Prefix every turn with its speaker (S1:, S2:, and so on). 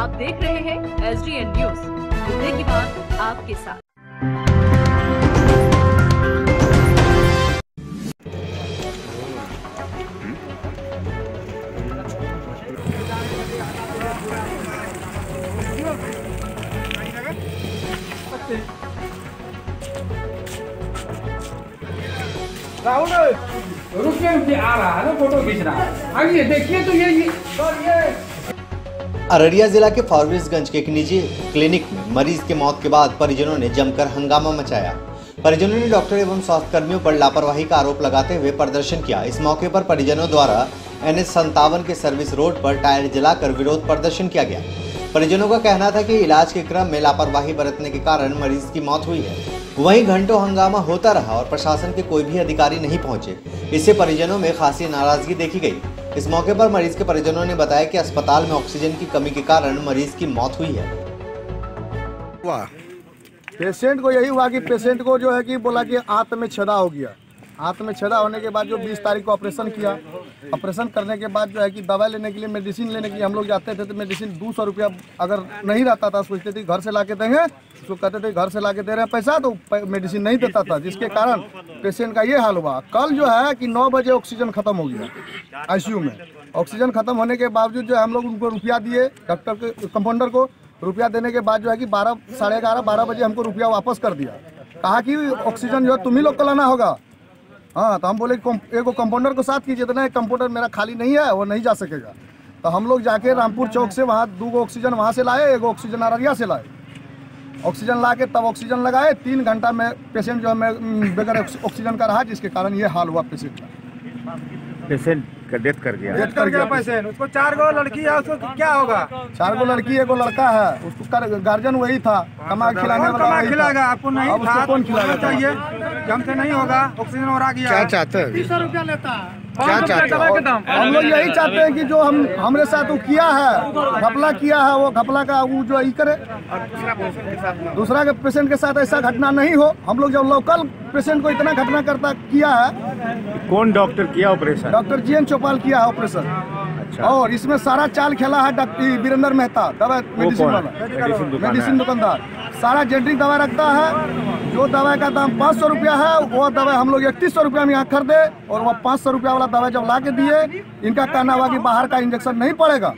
S1: आप देख रहे हैं एस डी एन न्यूज़ मुद्दे की बात आपके साथ।
S2: राहुल रुकिए रुकिए आ रहा है ना, फ़ोटो खींच रहा है। आइए, देखिए तो ये सर, ये।
S3: अररिया जिला के फारबिसगंज के एक निजी क्लिनिक में मरीज़ के मौत के बाद परिजनों ने जमकर हंगामा मचाया। परिजनों ने डॉक्टर एवं स्वास्थ्य कर्मियों पर लापरवाही का आरोप लगाते हुए प्रदर्शन किया। इस मौके पर परिजनों द्वारा एन एच संतावन के सर्विस रोड पर टायर जलाकर विरोध प्रदर्शन किया गया। परिजनों का कहना था कि इलाज के क्रम में लापरवाही बरतने के कारण मरीज़ की मौत हुई है। वहीं घंटों हंगामा होता रहा और प्रशासन के कोई भी अधिकारी नहीं पहुँचे। इससे परिजनों में खासी नाराज़गी देखी गई। इस मौके पर मरीज़ के परिजनों ने बताया कि अस्पताल में ऑक्सीजन की कमी के कारण मरीज़ की मौत हुई है।
S4: पेशेंट को यही हुआ कि पेशेंट को जो है कि बोला कि आंत में छेदा हो गया। आंत में छेदा होने के बाद जो 20 तारीख को ऑपरेशन किया ऑपरेशन करने के बाद जो है कि दवा लेने के लिए मेडिसिन लेने के लिए हम लोग जाते थे तो मेडिसिन दो सौ रुपया अगर नहीं रहता था, सोचते थे घर से ला के देंगे उसको कहते थे घर से ला के दे रहे हैं पैसा तो मेडिसिन नहीं देता था, जिसके कारण पेशेंट का ये हाल हुआ। कल जो है कि नौ बजे ऑक्सीजन खत्म हो गया आईसीयू में। ऑक्सीजन खत्म होने के बावजूद जो हम लोग उनको रुपया दिए, डॉक्टर के, कंपाउंडर को रुपया देने के बाद जो है कि बारह, साढ़े ग्यारह, बारह बजे हमको रुपया वापस कर दिया। कहा कि ऑक्सीजन जो है तुम ही लोग को लाना होगा। हाँ तो हम बोले एगो कंपाउंडर को साथ कीजिए तो नहीं कंपाउंडर मेरा खाली नहीं है वो नहीं जा सकेगा। तो हम लोग जाके रामपुर चौक से वहाँ दो गो ऑक्सीजन वहाँ से लाए एगो ऑक्सीजन अररिया से लाए। ऑक्सीजन ला के तब ऑक्सीजन लगाए तीन घंटा में पेशेंट जो है मैं बगैर ऑक्सीजन का रहा जिसके कारण ये हाल हुआ पेशेंट का।
S5: पेशेंट का डेथ कर गया।
S4: डेथ कर गया
S2: पेशेंट उसको चार गो लड़की है उसको क्या होगा?
S4: चार गो लड़की एगो लड़का है उसको गार्जियन वही था कमा खिलाने वाला
S2: कमा
S4: वही था।
S2: खिलाएगा? आपको नहीं था
S4: कौन
S2: तो
S4: खिलाएगा?
S2: चाहिए हमसे नहीं होगा ऑक्सीजन और आ गया।
S5: क्या चाहते हैं? क्या चाहते हैं?
S4: हम लोग यही चाहते हैं कि जो हम हमरे साथ वो किया है घपला किया है वो घपला का वो जो ई करे। दूसरा के पेशेंट के साथ ऐसा घटना नहीं हो। हम लोग जब लोकल पेशेंट को इतना घटना करता किया है।
S5: कौन डॉक्टर किया operation
S4: doctor G N Chaupal किया है ऑपरेशन
S5: अच्छा।
S4: और इसमें सारा चाल खेला है डॉक्टर वीरेंद्र मेहता दवा मेडिसिन वाला
S5: मेडिसिन दुकान
S4: मेडिसिन
S5: है।
S4: दुकानदार। सारा जेनरिक दवा रखता है। जो दवा का दाम पाँच सौ रुपया है, वो दवा हम लोग इकतीस सौ रुपया में यहाँ खरीदे और वह पाँच सौ रुपया वाला दवा जब ला के दिए, इनका कहना हुआ कि बाहर का इंजेक्शन नहीं पड़ेगा।